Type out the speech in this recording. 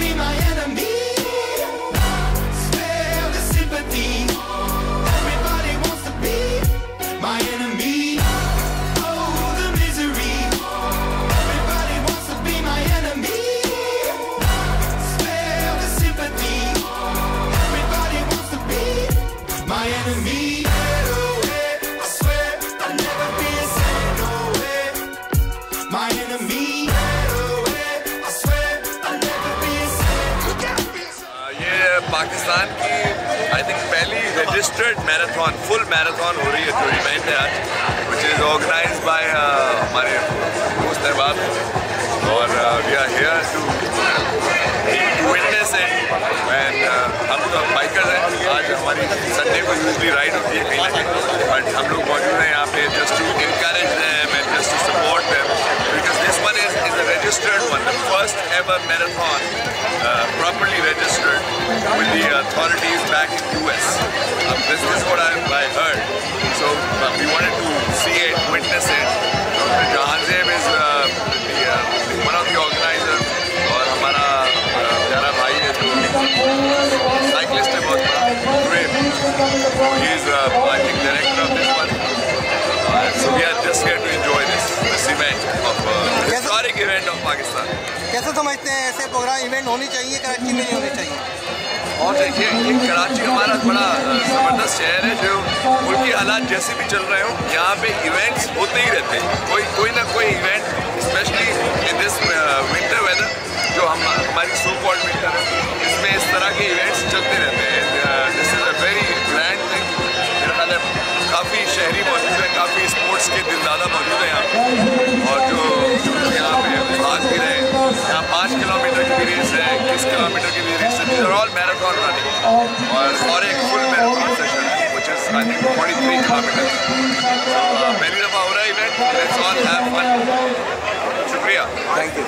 be my enemy. Spare the sympathy. Everybody wants to be my enemy. Oh, the misery. Everybody wants to be my enemy. Spare the sympathy. Everybody wants to be my enemy. I swear Pakistan کی I think پہلی registered marathon full marathon ہو رہی ہے جو event ہے آج وچ از organise by ہمارے دوست احباب اور we are here to witness and ہم تو بائکر ہیں۔ آج ہماری سنڈے کو یوزلی رائڈ ہوتی ہے کہیں نہ کہیں۔ بٹ ہم لوگ موجود ہیں یہاں پہ just to encourage them and just to support them because this one is is a registered one first ever marathon properly register with the authorities back in US. Um, this is what I, I heard. So uh, we wanted to see it, witness it. Dr. Jahanzeb is uh, the, uh, one of the organizers और हमारा uh, प्यारा भाई है जो cyclist है बहुत बड़ा Graham. He is uh, I think director of this one. Uh, so we are just here to enjoy this, this event of uh, historic event of Pakistan. کیسے سمجھتے ہیں ایسے پروگرام ایونٹ ہونی چاہیے، کراچی میں ہونی چاہیے۔ اور دیکھیے، یہ کراچی ہمارا بڑا زبردست شہر ہے، جو ملکی حالات جیسے بھی چل رہے ہوں، یہاں پہ ایونٹس ہوتے ہی رہتے ہیں۔ کوئی کوئی نہ کوئی event specially in this winter weather جو ہم، ہماری سو کال ونٹر ہے، اس میں اس طرح کے ایونٹس چلتے رہتے ہیں۔ This is a very grand thing میرا خیال ہے، کافی شہری موجود ہیں، کافی اسپورٹس کے دل زیادہ موجود ہیں یہاں۔ اور جو یہاں پہ بھاگ بھی رہے۔ کی ریس ہے اکیس کلو میٹر کی ریس ہے these are all marathon running اور اور ایک full marathon session which is I think forty three kilo پہلی دفعہ ہو رہا ہے event let's all have fun شکریہ تھینک یو